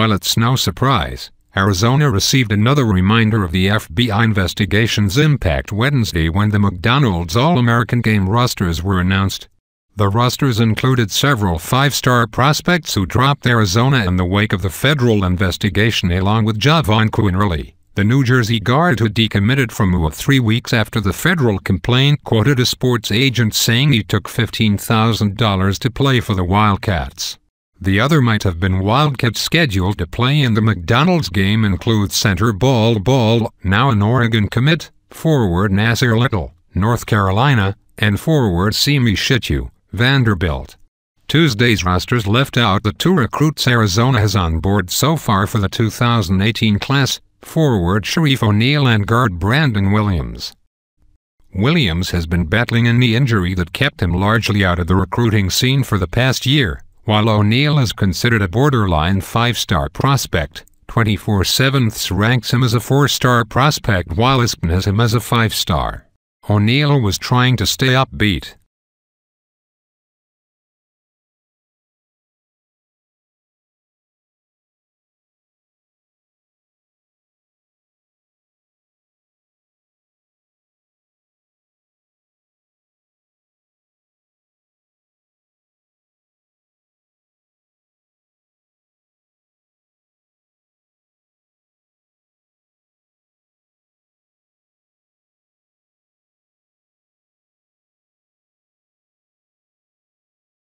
While it's no surprise, Arizona received another reminder of the FBI investigation's impact Wednesday when the McDonald's All-American Game rosters were announced. The rosters included several five-star prospects who dropped Arizona in the wake of the federal investigation along with Jahvon Quinerly, the New Jersey guard who decommitted from UA three weeks after the federal complaint quoted a sports agent saying he took $15,000 to play for the Wildcats. The other might have been Wildcats scheduled to play in the McDonald's game include center Bol Bol, now an Oregon commit, forward Nassir Little, North Carolina, and forward Simi Shittu, Vanderbilt. Tuesday's rosters left out the two recruits Arizona has on board so far for the 2018 class, forward Shareef O'Neal and guard Brandon Williams. Williams has been battling a knee injury that kept him largely out of the recruiting scene for the past year, while O'Neal is considered a borderline five-star prospect. 24 7ths ranks him as a four-star prospect while ESPN has him as a five-star. O'Neal was trying to stay upbeat,